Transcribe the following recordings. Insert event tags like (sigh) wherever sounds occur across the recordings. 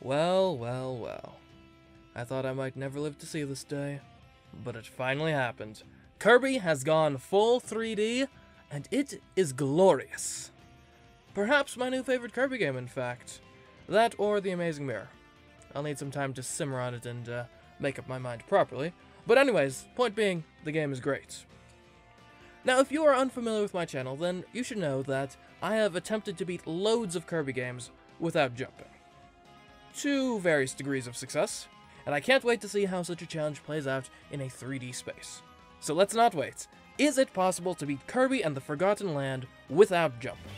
Well, well, well. I thought I might never live to see this day. But it finally happened. Kirby has gone full 3D, and it is glorious. Perhaps my new favorite Kirby game, in fact. That or The Amazing Mirror. I'll need some time to simmer on it and uh, make up my mind properly. But anyways, point being, the game is great. Now, if you are unfamiliar with my channel, then you should know that I have attempted to beat loads of Kirby games without jumping. To various degrees of success, and I can't wait to see how such a challenge plays out in a 3D space. So let's not wait. Is it possible to beat Kirby and the Forgotten Land without jumping?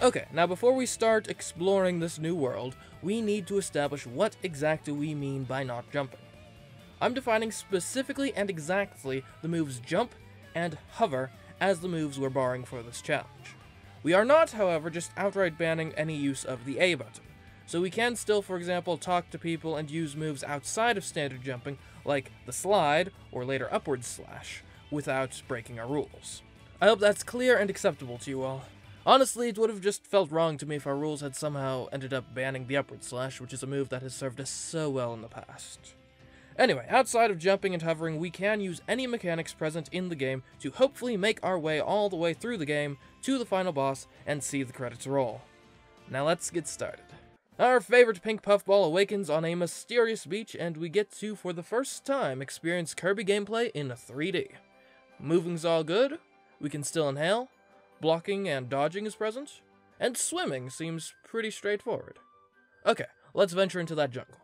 Okay, now before we start exploring this new world, we need to establish what exactly we mean by not jumping. I'm defining specifically and exactly the moves jump and hover as the moves we're borrowing for this challenge. We are not, however, just outright banning any use of the A button, so we can still, for example, talk to people and use moves outside of standard jumping, like the slide or later upward slash, without breaking our rules. I hope that's clear and acceptable to you all. Honestly, it would have just felt wrong to me if our rules had somehow ended up banning the upward slash, which is a move that has served us so well in the past. Anyway, outside of jumping and hovering, we can use any mechanics present in the game to hopefully make our way all the way through the game to the final boss and see the credits roll. Now let's get started. Our favorite pink puffball awakens on a mysterious beach, and we get to, for the first time, experience Kirby gameplay in 3D. Moving's all good, we can still inhale, blocking and dodging is present, and swimming seems pretty straightforward. Okay, let's venture into that jungle.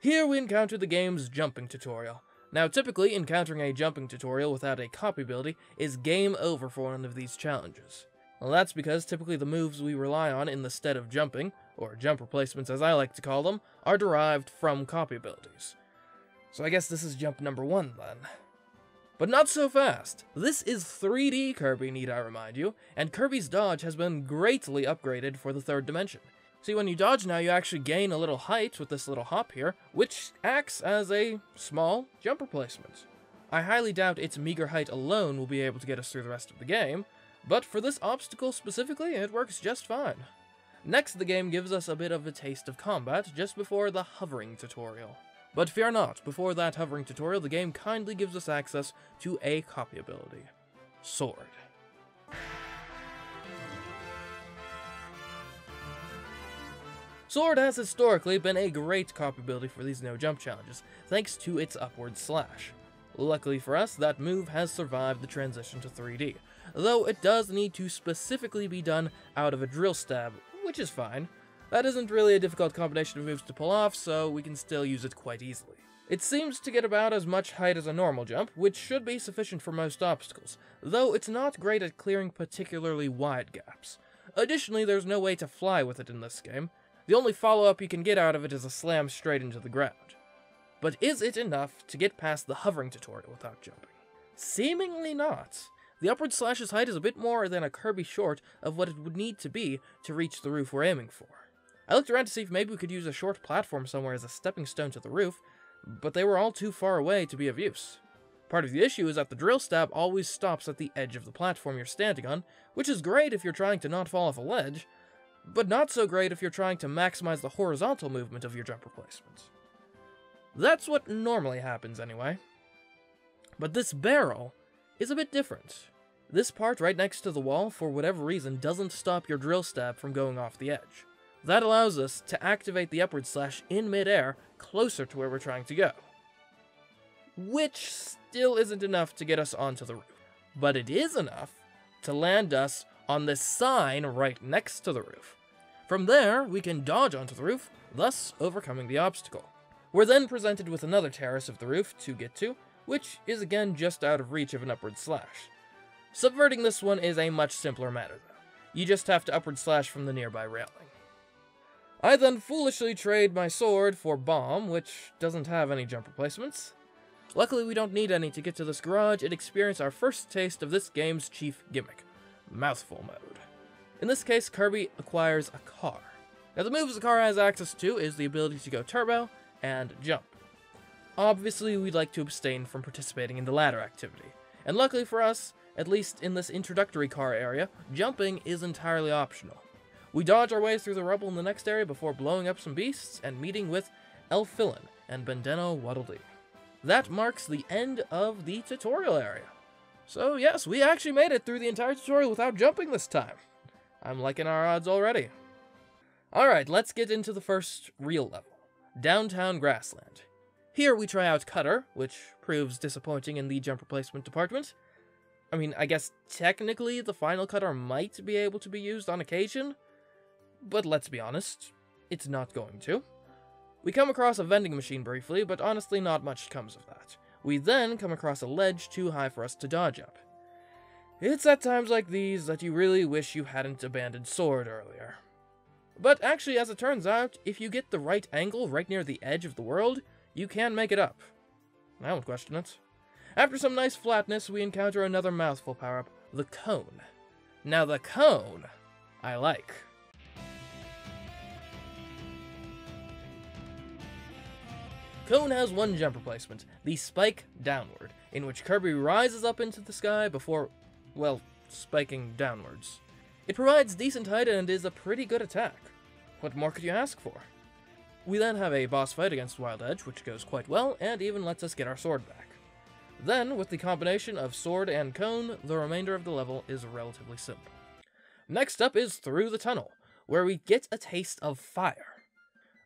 Here we encounter the game's jumping tutorial. Now, typically, encountering a jumping tutorial without a copy ability is game over for one of these challenges. Well, that's because typically the moves we rely on in the stead of jumping, or jump replacements as I like to call them, are derived from copy abilities. So I guess this is jump number one then. But not so fast. This is 3D Kirby, need I remind you, and Kirby's dodge has been greatly upgraded for the third dimension. See, when you dodge now, you actually gain a little height with this little hop here, which acts as a small jump replacement. I highly doubt its meager height alone will be able to get us through the rest of the game, but for this obstacle specifically, it works just fine. Next, the game gives us a bit of a taste of combat just before the hovering tutorial. But fear not, before that hovering tutorial, the game kindly gives us access to a copy ability. Sword. Sword has historically been a great copy ability for these no-jump challenges, thanks to its upward slash. Luckily for us, that move has survived the transition to 3D, though it does need to specifically be done out of a drill stab, which is fine, that isn't really a difficult combination of moves to pull off, so we can still use it quite easily. It seems to get about as much height as a normal jump, which should be sufficient for most obstacles, though it's not great at clearing particularly wide gaps. Additionally, there's no way to fly with it in this game. The only follow-up you can get out of it is a slam straight into the ground. But is it enough to get past the hovering tutorial without jumping? Seemingly not. The upward slash's height is a bit more than a Kirby short of what it would need to be to reach the roof we're aiming for. I looked around to see if maybe we could use a short platform somewhere as a stepping stone to the roof, but they were all too far away to be of use. Part of the issue is that the drill stab always stops at the edge of the platform you're standing on, which is great if you're trying to not fall off a ledge, but not so great if you're trying to maximize the horizontal movement of your jump replacements. That's what normally happens anyway. But this barrel is a bit different. This part right next to the wall, for whatever reason, doesn't stop your drill stab from going off the edge. That allows us to activate the upward slash in midair closer to where we're trying to go. Which still isn't enough to get us onto the roof. But it is enough to land us on this sign right next to the roof. From there, we can dodge onto the roof, thus overcoming the obstacle. We're then presented with another terrace of the roof to get to, which is again just out of reach of an upward slash. Subverting this one is a much simpler matter, though. You just have to upward slash from the nearby railing. I then foolishly trade my sword for bomb, which doesn't have any jump replacements. Luckily, we don't need any to get to this garage and experience our first taste of this game's chief gimmick, mouthful mode. In this case, Kirby acquires a car. Now, the moves the car has access to is the ability to go turbo and jump. Obviously, we'd like to abstain from participating in the latter activity, and luckily for us, at least in this introductory car area, jumping is entirely optional. We dodge our way through the rubble in the next area before blowing up some beasts and meeting with Elfilin and Bandana Waddle Dee. That marks the end of the tutorial area. So yes, we actually made it through the entire tutorial without jumping this time. I'm liking our odds already. Alright, let's get into the first real level. Downtown Grassland. Here we try out Cutter, which proves disappointing in the jump replacement department. I mean, I guess technically the final Cutter might be able to be used on occasion, but let's be honest, it's not going to. We come across a vending machine briefly, but honestly not much comes of that. We then come across a ledge too high for us to dodge up. It's at times like these that you really wish you hadn't abandoned Sword earlier. But actually, as it turns out, if you get the right angle right near the edge of the world, you can make it up. I won't question it. After some nice flatness, we encounter another mouthful power-up, the Cone. Now the Cone, I like. Cone has one jump replacement, the Spike Downward, in which Kirby rises up into the sky before, well, spiking downwards. It provides decent height and is a pretty good attack. What more could you ask for? We then have a boss fight against Wild Edge, which goes quite well, and even lets us get our sword back. Then, with the combination of sword and cone, the remainder of the level is relatively simple. Next up is Through the Tunnel, where we get a taste of fire.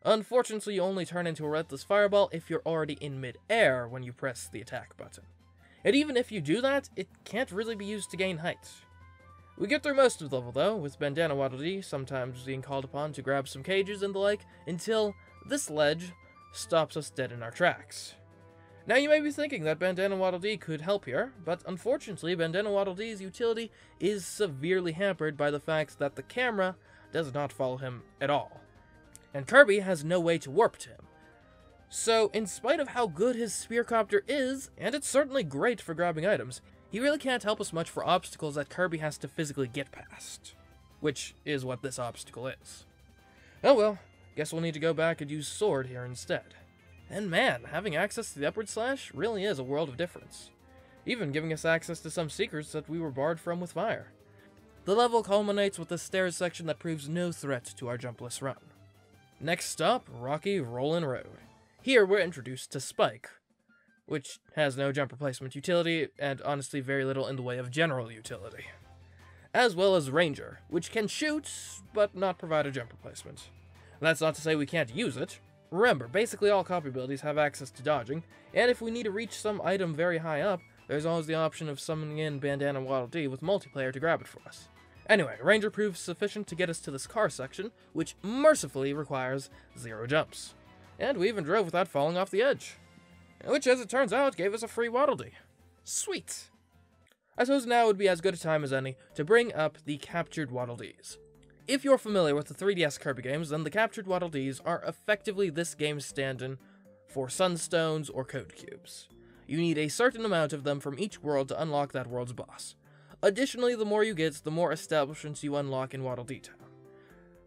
Unfortunately, you only turn into a redless fireball if you're already in mid-air when you press the attack button. And even if you do that, it can't really be used to gain height. We get through most of the level though, with Bandana Waddle Dee sometimes being called upon to grab some cages and the like, until this ledge stops us dead in our tracks. Now you may be thinking that Bandana Waddle Dee could help here, but unfortunately Bandana Waddle Dee's utility is severely hampered by the fact that the camera does not follow him at all and Kirby has no way to warp to him. So, in spite of how good his Sphere Copter is, and it's certainly great for grabbing items, he really can't help us much for obstacles that Kirby has to physically get past. Which is what this obstacle is. Oh well, guess we'll need to go back and use Sword here instead. And man, having access to the Upward Slash really is a world of difference. Even giving us access to some secrets that we were barred from with fire. The level culminates with a stairs section that proves no threat to our jumpless run. Next stop, Rocky Rollin' Road. Here we're introduced to Spike, which has no jump replacement utility, and honestly very little in the way of general utility. As well as Ranger, which can shoot, but not provide a jump replacement. That's not to say we can't use it. Remember, basically all copy abilities have access to dodging, and if we need to reach some item very high up, there's always the option of summoning in Bandana Waddle Dee with multiplayer to grab it for us. Anyway, Ranger proves sufficient to get us to this car section, which mercifully requires zero jumps. And we even drove without falling off the edge. Which, as it turns out, gave us a free Waddle Dee. Sweet! I suppose now would be as good a time as any to bring up the captured Waddle Dees. If you're familiar with the 3DS Kirby games, then the captured Waddle Dees are effectively this game's stand-in for Sunstones or Code Cubes. You need a certain amount of them from each world to unlock that world's boss. Additionally, the more you get, the more establishments you unlock in Waddle Dee Town.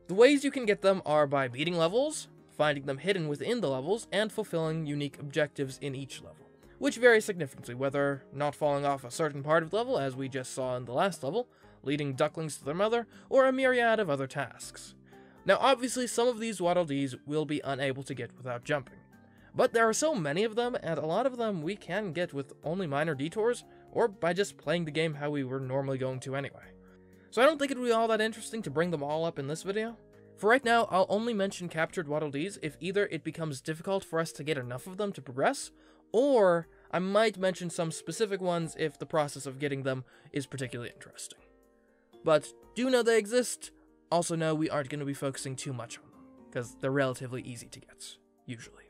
The ways you can get them are by beating levels, finding them hidden within the levels, and fulfilling unique objectives in each level, which vary significantly, whether not falling off a certain part of the level, as we just saw in the last level, leading ducklings to their mother, or a myriad of other tasks. Now obviously some of these Waddle Dees will be unable to get without jumping, but there are so many of them, and a lot of them we can get with only minor detours, or by just playing the game how we were normally going to anyway. So I don't think it would be all that interesting to bring them all up in this video. For right now, I'll only mention captured Waddle Dees if either it becomes difficult for us to get enough of them to progress, or I might mention some specific ones if the process of getting them is particularly interesting. But do know they exist, also know we aren't going to be focusing too much on them, because they're relatively easy to get, usually.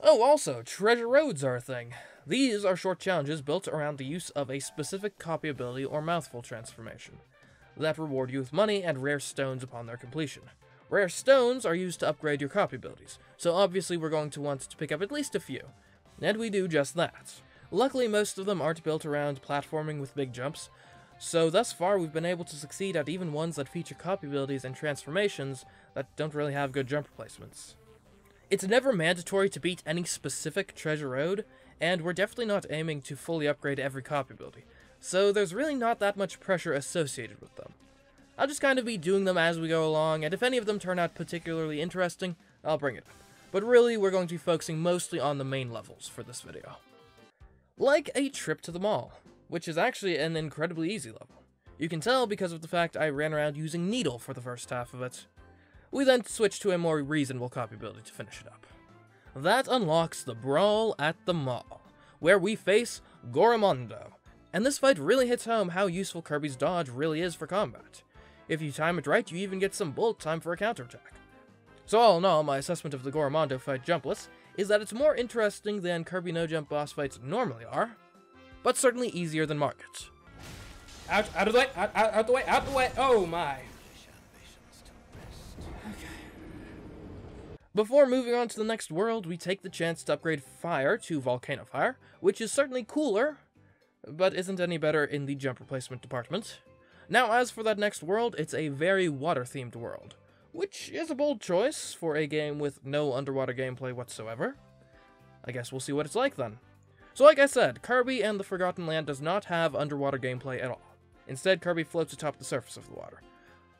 Oh, also, treasure roads are a thing. These are short challenges built around the use of a specific copy ability or mouthful transformation that reward you with money and rare stones upon their completion. Rare stones are used to upgrade your copy abilities, so obviously we're going to want to pick up at least a few. And we do just that. Luckily, most of them aren't built around platforming with big jumps, so thus far we've been able to succeed at even ones that feature copy abilities and transformations that don't really have good jump replacements. It's never mandatory to beat any specific treasure road, and we're definitely not aiming to fully upgrade every copy ability, so there's really not that much pressure associated with them. I'll just kind of be doing them as we go along, and if any of them turn out particularly interesting, I'll bring it up. But really, we're going to be focusing mostly on the main levels for this video. Like a trip to the mall, which is actually an incredibly easy level. You can tell because of the fact I ran around using Needle for the first half of it. We then switched to a more reasonable copy ability to finish it up. That unlocks the Brawl at the Mall, where we face Gorimondo. And this fight really hits home how useful Kirby's dodge really is for combat. If you time it right, you even get some bullet time for a counterattack. So all in all, my assessment of the Gorimondo fight jumpless is that it's more interesting than Kirby no jump boss fights normally are, but certainly easier than Marx. Out, out of the way, out, out, out the way, out the way, oh my. Before moving on to the next world, we take the chance to upgrade Fire to Volcano Fire, which is certainly cooler, but isn't any better in the jump replacement department. Now, as for that next world, it's a very water-themed world, which is a bold choice for a game with no underwater gameplay whatsoever. I guess we'll see what it's like then. So like I said, Kirby and the Forgotten Land does not have underwater gameplay at all. Instead, Kirby floats atop the surface of the water.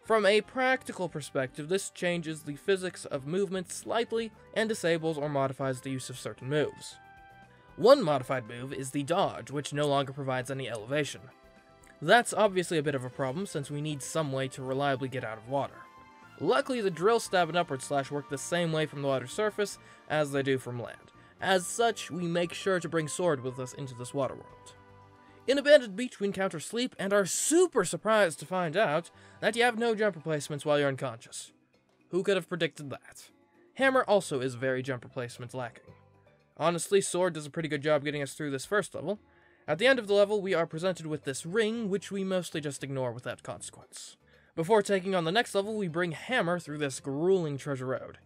From a practical perspective, this changes the physics of movement slightly and disables or modifies the use of certain moves. One modified move is the dodge, which no longer provides any elevation. That's obviously a bit of a problem since we need some way to reliably get out of water. Luckily, the drill stab and upward slash work the same way from the water surface as they do from land. As such, we make sure to bring Sword with us into this water world. In Abandoned Beach, we encounter Sleep and are super surprised to find out that you have no jump replacements while you're unconscious. Who could have predicted that? Hammer also is very jump replacement lacking. Honestly, Sword does a pretty good job getting us through this first level. At the end of the level, we are presented with this ring, which we mostly just ignore without consequence. Before taking on the next level, we bring Hammer through this grueling treasure road.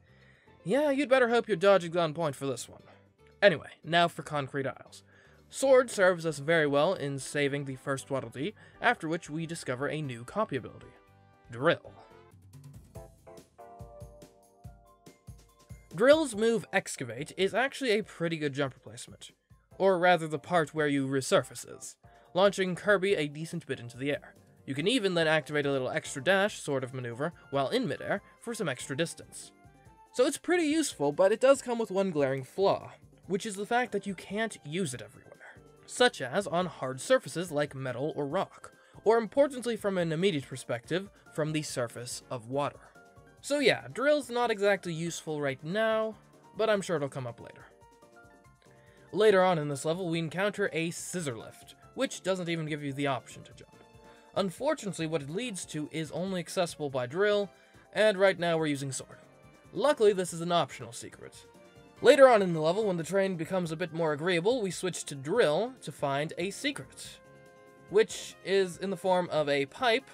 Yeah, you'd better hope your dodge is on point for this one. Anyway, now for Concrete Isles. Sword serves us very well in saving the first Waddle after which we discover a new copy ability. Drill. Drill's move Excavate is actually a pretty good jump replacement, or rather the part where you resurfaces, launching Kirby a decent bit into the air. You can even then activate a little extra dash sort of maneuver while in midair for some extra distance. So it's pretty useful, but it does come with one glaring flaw, which is the fact that you can't use it everywhere such as on hard surfaces like metal or rock, or importantly from an immediate perspective, from the surface of water. So yeah, drill's not exactly useful right now, but I'm sure it'll come up later. Later on in this level, we encounter a scissor lift, which doesn't even give you the option to jump. Unfortunately, what it leads to is only accessible by drill, and right now we're using sword. Luckily, this is an optional secret, Later on in the level, when the train becomes a bit more agreeable, we switch to drill to find a secret, which is in the form of a pipe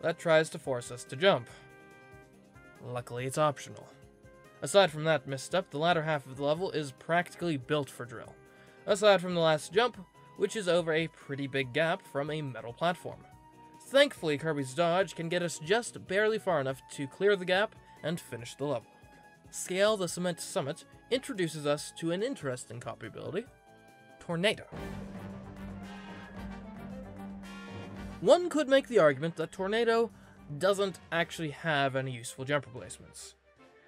that tries to force us to jump. Luckily, it's optional. Aside from that misstep, the latter half of the level is practically built for drill, aside from the last jump, which is over a pretty big gap from a metal platform. Thankfully, Kirby's dodge can get us just barely far enough to clear the gap and finish the level. Scale the Cement Summit introduces us to an interesting copy ability, Tornado. One could make the argument that Tornado doesn't actually have any useful jump replacements.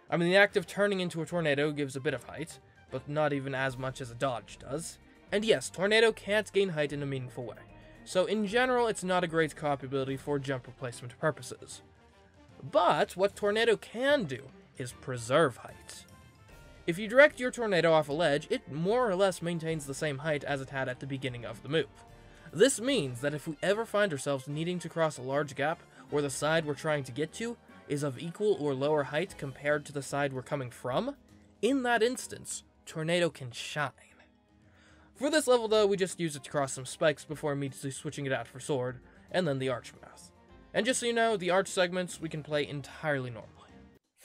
I mean, the act of turning into a tornado gives a bit of height, but not even as much as a dodge does. And yes, Tornado can't gain height in a meaningful way, so in general it's not a great copy ability for jump replacement purposes. But what Tornado can do is preserve height. If you direct your tornado off a ledge, it more or less maintains the same height as it had at the beginning of the move. This means that if we ever find ourselves needing to cross a large gap where the side we're trying to get to is of equal or lower height compared to the side we're coming from, in that instance, Tornado can shine. For this level though, we just use it to cross some spikes before immediately switching it out for sword, and then the arch mouth. And just so you know, the arch segments we can play entirely normally.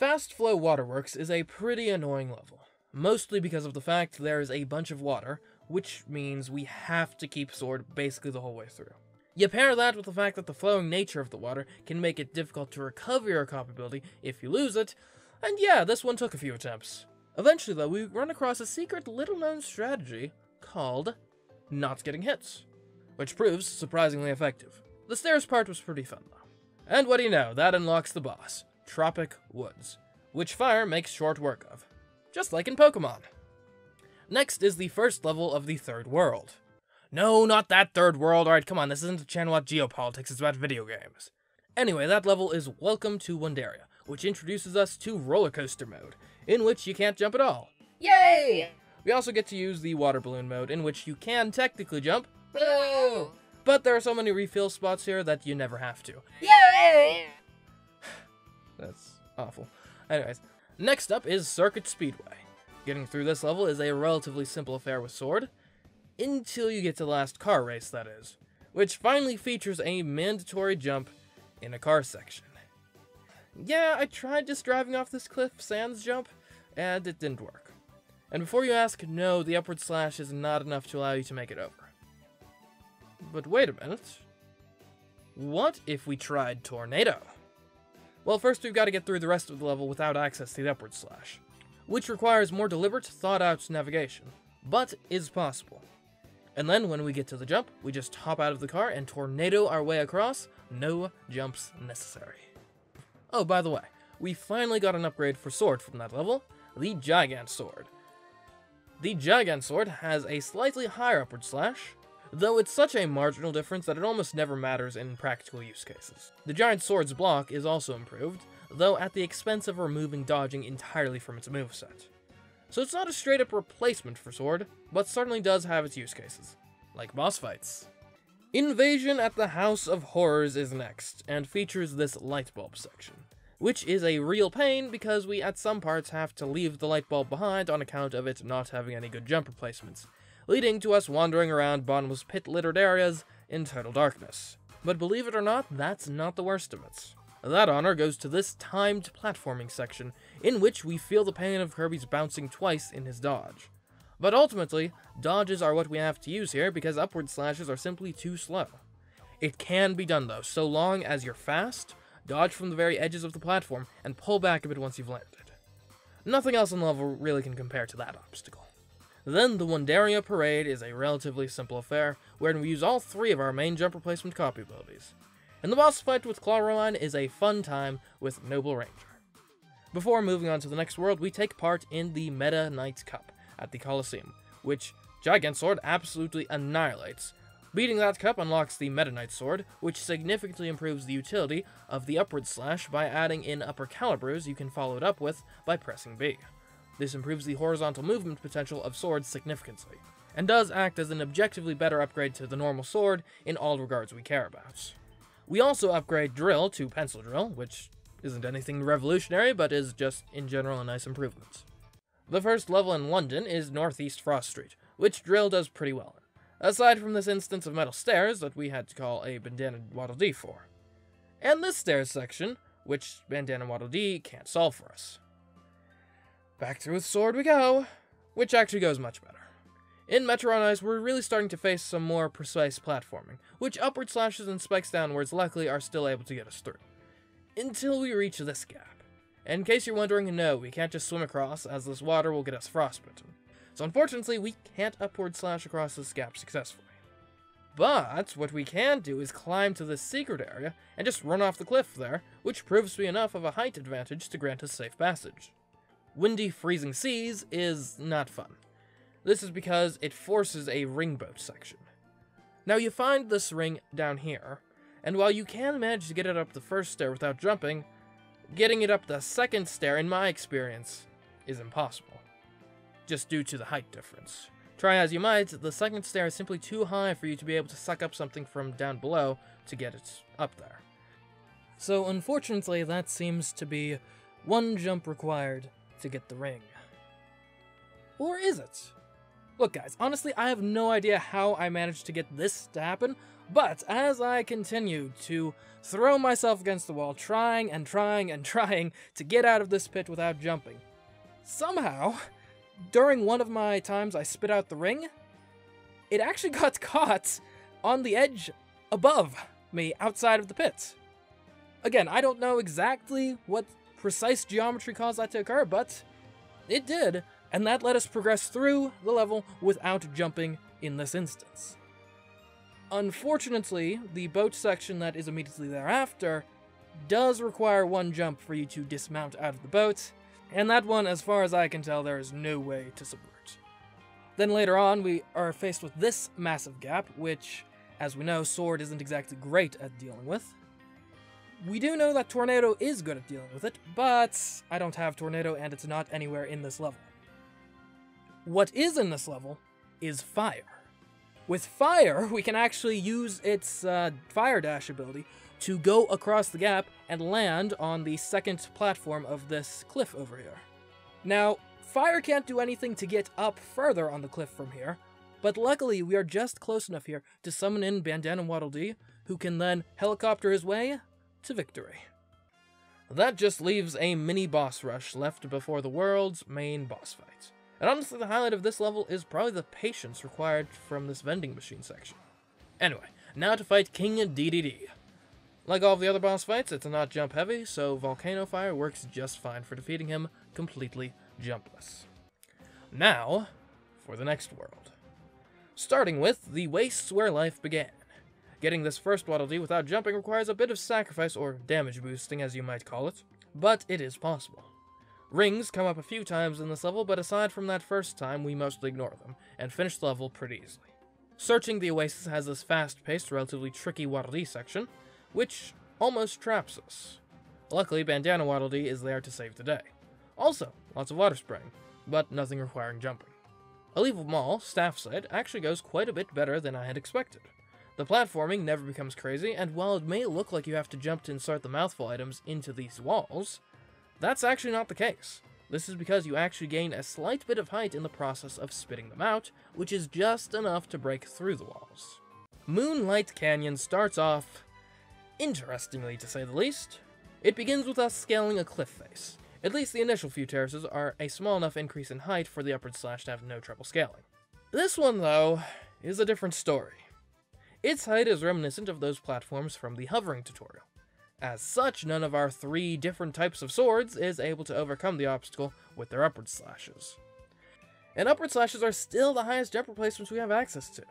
Fast Flow Waterworks is a pretty annoying level, mostly because of the fact there is a bunch of water, which means we have to keep sword basically the whole way through. You pair that with the fact that the flowing nature of the water can make it difficult to recover your cop ability if you lose it, and yeah, this one took a few attempts. Eventually, though, we run across a secret little known strategy called not getting hits, which proves surprisingly effective. The stairs part was pretty fun, though. And what do you know, that unlocks the boss, Tropic Woods, which fire makes short work of, just like in Pokemon. Next is the first level of the third world. No, not that third world. Alright, come on, this isn't a channel about geopolitics, it's about video games. Anyway, that level is Welcome to Wonderia, which introduces us to roller coaster mode, in which you can't jump at all. Yay! We also get to use the water balloon mode, in which you can technically jump, Boo! but there are so many refill spots here that you never have to. Yay! That's awful. Anyways, next up is Circuit Speedway. Getting through this level is a relatively simple affair with Sword, until you get to the last car race, that is, which finally features a mandatory jump in a car section. Yeah, I tried just driving off this cliff sans jump, and it didn't work. And before you ask, no, the upward slash is not enough to allow you to make it over. But wait a minute. What if we tried Tornado? Well, first we've got to get through the rest of the level without access to the upward slash, which requires more deliberate, thought out navigation, but is possible. And then when we get to the jump, we just hop out of the car and tornado our way across, no jumps necessary. Oh, by the way, we finally got an upgrade for sword from that level, the Gigant Sword. The Gigant Sword has a slightly higher upward slash, though it's such a marginal difference that it almost never matters in practical use cases. The Gigant Sword's block is also improved, though at the expense of removing dodging entirely from its moveset. So it's not a straight up replacement for Sword, but certainly does have its use cases, like boss fights. Invasion at the House of Horrors is next, and features this light bulb section, which is a real pain because we at some parts have to leave the light bulb behind on account of it not having any good jump replacements, leading to us wandering around bottomless pit littered areas in total darkness. But believe it or not, that's not the worst of it. That honor goes to this timed platforming section, in which we feel the pain of Kirby's bouncing twice in his dodge. But ultimately, dodges are what we have to use here because upward slashes are simply too slow. It can be done though, so long as you're fast, dodge from the very edges of the platform, and pull back a bit once you've landed. Nothing else in level really can compare to that obstacle. Then the Wonderia Parade is a relatively simple affair, wherein we use all three of our main jump replacement copy abilities. And the boss fight with Clawroline is a fun time with Noble Ranger. Before moving on to the next world, we take part in the Meta Knights Cup at the Colosseum, which Gigant Sword absolutely annihilates. Beating that cup unlocks the Meta Knight Sword, which significantly improves the utility of the upward slash by adding in upper calibers you can follow it up with by pressing B. This improves the horizontal movement potential of swords significantly, and does act as an objectively better upgrade to the normal sword in all regards we care about. We also upgrade Drill to Pencil Drill, which isn't anything revolutionary, but is just in general a nice improvement. The first level in London is Northeast Frost Street, which Drill does pretty well in, aside from this instance of metal stairs that we had to call a Bandana Waddle Dee for. And this stairs section, which Bandana Waddle Dee can't solve for us. Back through with Sword we go, which actually goes much better. In Metro Ice, we're really starting to face some more precise platforming, which upward slashes and spikes downwards luckily are still able to get us through. Until we reach this gap. In case you're wondering, no, we can't just swim across, as this water will get us frostbitten. So unfortunately, we can't upward slash across this gap successfully. But what we can do is climb to this secret area and just run off the cliff there, which proves to be enough of a height advantage to grant us safe passage. Windy Freezing Seas is not fun. This is because it forces a ringboat section. Now you find this ring down here, and while you can manage to get it up the first stair without jumping, getting it up the second stair, in my experience, is impossible. Just due to the height difference. Try as you might, the second stair is simply too high for you to be able to suck up something from down below to get it up there. So unfortunately, that seems to be one jump required to get the ring. Or is it? Look, guys, honestly, I have no idea how I managed to get this to happen, but as I continued to throw myself against the wall, trying and trying and (laughs) trying to get out of this pit without jumping, somehow, during one of my times I spit out the ring, it actually (laughs) got caught on the edge above me outside of the pit. Again, I don't know exactly what precise geometry caused that to occur, but it did, and that let us progress through the level without jumping in this instance. Unfortunately, the boat section that is immediately thereafter does require one jump for you to dismount out of the boat, and that one, as far as I can tell, there is no way to subvert. Then later on, we are faced with this massive gap, which, as we know, Sword isn't exactly great at dealing with. We do know that Tornado is good at dealing with it, but I don't have Tornado and it's not anywhere in this level. What is in this level is Fire. With Fire, (laughs) we can actually use its uh, Fire Dash ability to go across the gap and land on the second platform of this cliff over here. Now, Fire can't do anything to get up further on the cliff from here, but luckily we are just close enough here to summon in Bandana Waddle Dee, who can then helicopter his way to victory. That just leaves a mini boss rush left before the world's main boss fight. And honestly, the highlight of this level is probably the patience required from this vending machine section. Anyway, now to fight King Dedede. Like all the other boss fights, it's not jump heavy, so Volcano Fire works just fine for defeating him completely jumpless. Now, for the next world. Starting with the wastes where life began. Getting this first Waddle without jumping requires a bit of sacrifice, or damage boosting as you might call it, but it is possible. Rings come up a few times in this level, but aside from that first time, we mostly ignore them, and finish the level pretty easily. Searching the Oasis has this fast-paced, relatively tricky Waddle section, which almost traps us. Luckily, Bandana Waddle is there to save the day. Also, lots of water spraying, but nothing requiring jumping. Oliva Mall, staff side, actually goes quite a bit better than I had expected. The platforming never becomes crazy, and while it may look like you have to jump to insert the mouthful items into these walls, that's actually not the case. This is because you actually gain a slight bit of height in the process of spitting them out, which is just enough to break through the walls. Moonlight Canyon starts off interestingly to say the least. It begins with us scaling a cliff face. At least the initial few terraces are a small enough increase in height for the upward slash to have no trouble scaling. This one, though, is a different story. Its height is reminiscent of those platforms from the hovering tutorial. As such, none of our three different types of swords is able to overcome the obstacle with their upward slashes. And upward slashes are still the highest jump replacements we have access to.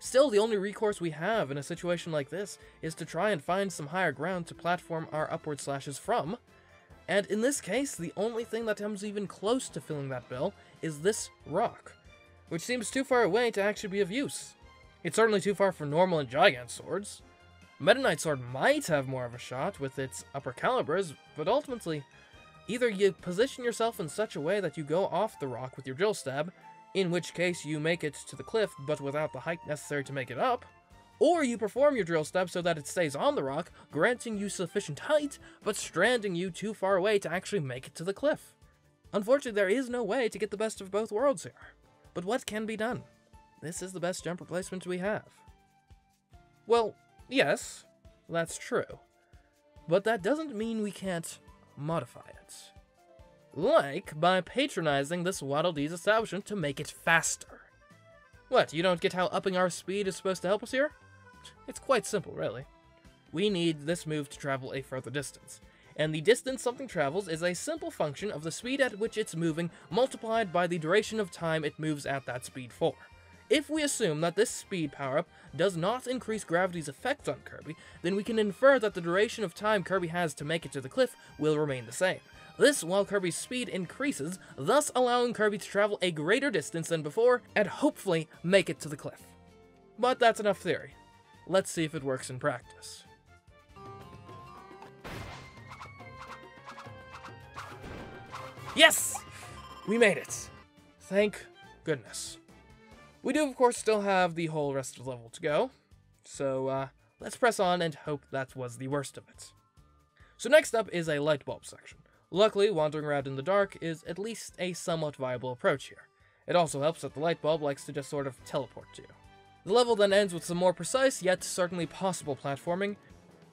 Still, the only recourse we have in a situation like this is to try and find some higher ground to platform our upward slashes from, and in this case, the only thing that comes even close to filling that bill is this rock, which seems too far away to actually be of use. It's certainly too far for normal and gigant swords. Meta Knight Sword might have more of a shot with its upper calibers, but ultimately, either you position yourself in such a way that you go off the rock with your drill stab, in which case you make it to the cliff but without the height necessary to make it up, or you perform your drill stab so that it stays on the rock, granting you sufficient height, but stranding you too far away to actually make it to the cliff. Unfortunately, there is no way to get the best of both worlds here. But what can be done? This is the best jump replacement we have. Well, yes, that's true. But that doesn't mean we can't modify it. Like by patronizing this Waddle Dee's establishment to make it faster. What, you don't get how upping our speed is supposed to help us here? It's quite simple, really. We need this move to travel a further distance, and the distance something travels is a simple function of the speed at which it's moving multiplied by the duration of time it moves at that speed for. If we assume that this speed power-up does not increase gravity's effect on Kirby, then we can infer that the duration of time Kirby has to make it to the cliff will remain the same. This while Kirby's speed increases, thus allowing Kirby to travel a greater distance than before and hopefully make it to the cliff. But that's enough theory. Let's see if it works in practice. Yes! We made it! Thank goodness. We do, of course, still have the whole rest of the level to go, so uh, let's press on and hope that was the worst of it. So next up is a light bulb section. Luckily, wandering around in the dark is at least a somewhat viable approach here, It also helps that the light bulb likes to just sort of teleport to you. The level then ends with some more precise yet certainly possible platforming.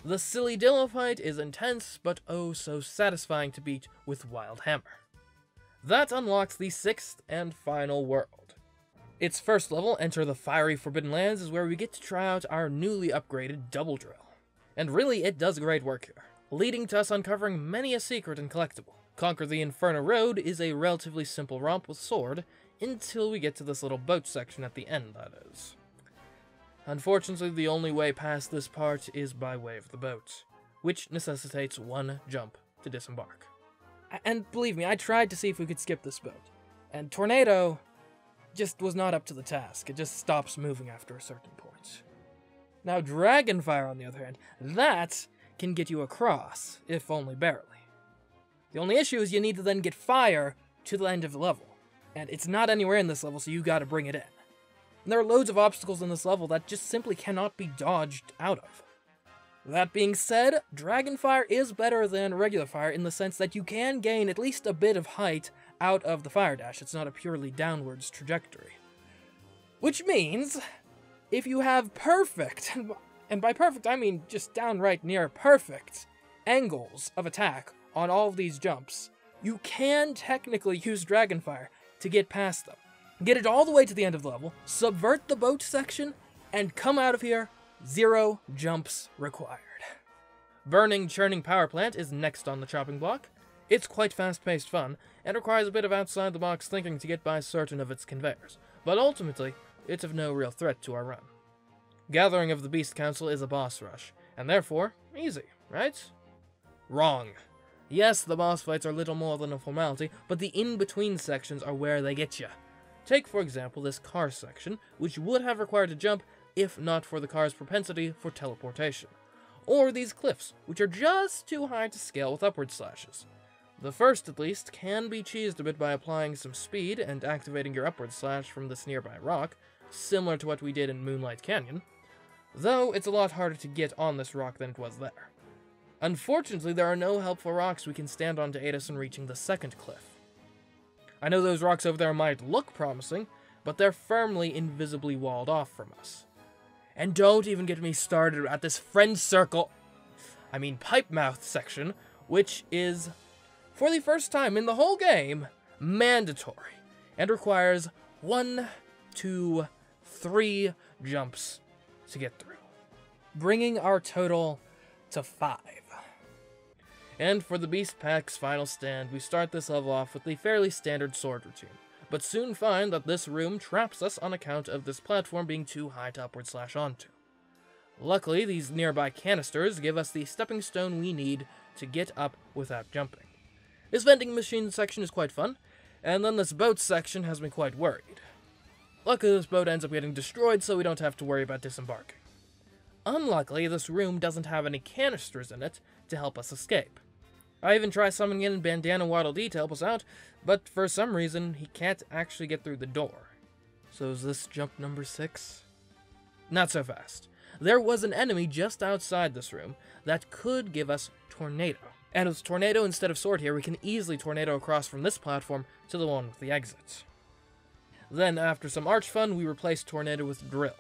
The Sillydillo fight is intense, but oh so satisfying to beat with Wild Hammer. That unlocks the sixth and final world. Its first level, Enter the Fiery Forbidden Lands, is where we get to try out our newly upgraded Double Drill. And really, it does great work here, leading to us uncovering many a secret and collectible. Conquer the Inferno Road is a relatively simple romp with sword, until we get to this little boat section at the end, that is. Unfortunately, the only way past this part is by way of the boat, which necessitates one jump to disembark. And believe me, I tried to see if we could skip this boat, and Tornado just was not up to the task. It just stops moving after a certain point. Now, Dragonfire, on the other hand, that can get you across, if only barely. The only issue is you need to then get fire to the end of the level, and it's not anywhere in this level, so you gotta bring it in. And there are loads of obstacles in this level that just simply cannot be dodged out of. That being said, Dragonfire is better than regular fire in the sense that you can gain at least a bit of height out of the fire dash. It's not a purely downwards trajectory. Which means, if you have perfect, (laughs) and by perfect I mean just downright near perfect, angles of attack on all of these jumps, you can technically use Dragonfire to get past them. Get it all the way to the end of the level, subvert the boat section, and come out of here zero jumps required. Burning Churning Power Plant is next on the chopping block. It's quite fast paced fun, and requires a bit of outside the box thinking to get by certain of its conveyors, but ultimately, it's of no real threat to our run. Gathering of the Beast Council is a boss rush, and therefore, easy, right? Wrong. Yes, the boss fights are little more than a formality, but the in between sections are where they get you. Take, for example, this car section, which would have required a jump if not for the car's propensity for teleportation. Or these cliffs, which are just too high to scale with upward slashes. The first, at least, can be cheesed a bit by applying some speed and activating your upward slash from this nearby rock, similar to what we did in Moonlight Canyon, though it's a lot harder to get on this rock than it was there. Unfortunately, there are no helpful rocks we can stand on to aid us in reaching the second cliff. I know those rocks over there might look promising, but they're firmly invisibly walled off from us. And don't even get me started at this friend circle, I mean pipe mouth section, which is, for the first time in the whole game, mandatory and requires one, two, three jumps to get through, bringing our total to five. And for the Beast Pack's final stand, we start this level off with the fairly standard sword routine, but soon find that this room traps us on account of this platform being too high to upward slash onto. Luckily, these nearby canisters give us the stepping stone we need to get up without jumping. This vending machine section is quite fun, and then this boat section has me quite worried. Luckily, this boat ends up getting destroyed, so we don't have to worry about disembarking. Unluckily, this room doesn't have any canisters in it to help us escape. I even try summoning in Bandana Waddle Dee to help us out, but for some reason, he can't actually get through the door. So is this jump number six? Not so fast. There was an enemy just outside this room that could give us Tornado. And with Tornado instead of Sword here, we can easily Tornado across from this platform to the one with the exit. Then, after some arch fun, we replace Tornado with Drill.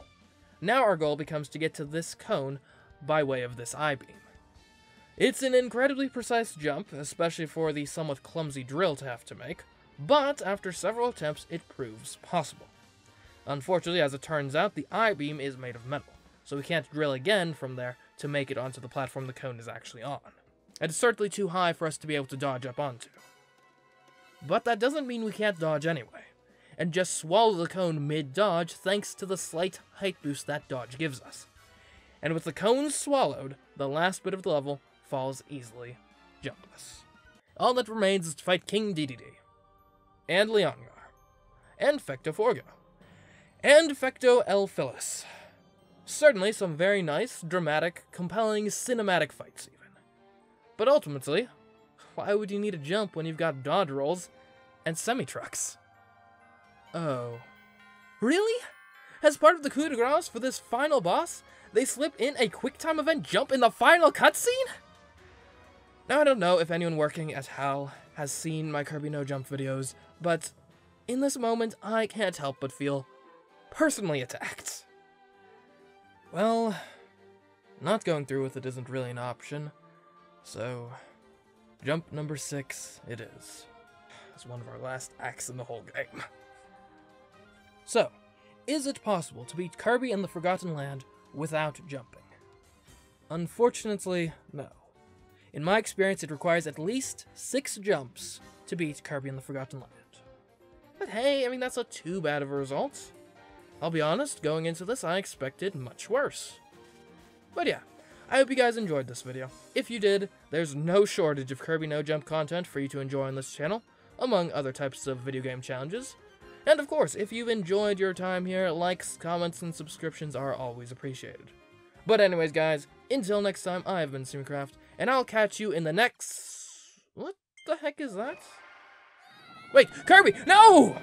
Now our goal becomes to get to this cone by way of this I-beam. It's an incredibly precise jump, especially for the somewhat clumsy drill to have to make, but after several attempts, it proves possible. Unfortunately, as it turns out, the I-beam is made of metal, so we can't drill again from there to make it onto the platform the cone is actually on. And it's certainly too high for us to be able to dodge up onto. But that doesn't mean we can't dodge anyway, and just swallow the cone mid-dodge thanks to the slight height boost that dodge gives us. And with the cone swallowed, the last bit of the level falls easily jumpless. All that remains is to fight King Dedede, and Leongar, and Fecto Forgo, and Fecto Elfilis. Certainly some very nice, dramatic, compelling, cinematic fights, even. But ultimately, why would you need a jump when you've got dodge rolls and semi trucks? Oh. Really? As part of the coup de grace for this final boss, they slip in a quick time event jump in the final cutscene? Now, I don't know if anyone working at HAL has seen my Kirby No Jump videos, but in this moment, I can't help but feel personally attacked. Well, not going through with it isn't really an option, so jump number six it is. It's one of our last acts in the whole game. So, is it possible to beat Kirby and the Forgotten Land without jumping? Unfortunately, no. In my experience, it requires at least six jumps to beat Kirby and the Forgotten Land. But hey, I mean, that's not too bad of a result. I'll be honest, going into this, I expected much worse. But yeah, I hope you guys enjoyed this video. If you did, there's no shortage of Kirby No Jump content for you to enjoy on this channel, among other types of video game challenges. And of course, if you've enjoyed your time here, likes, comments, and subscriptions are always appreciated. But anyways, guys, until next time, I've been CMeeCraft, and I'll catch you in the next... What the heck is that? Wait, Kirby, no!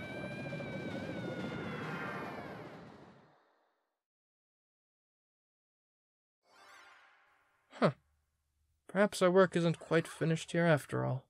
Perhaps our work isn't quite finished here after all.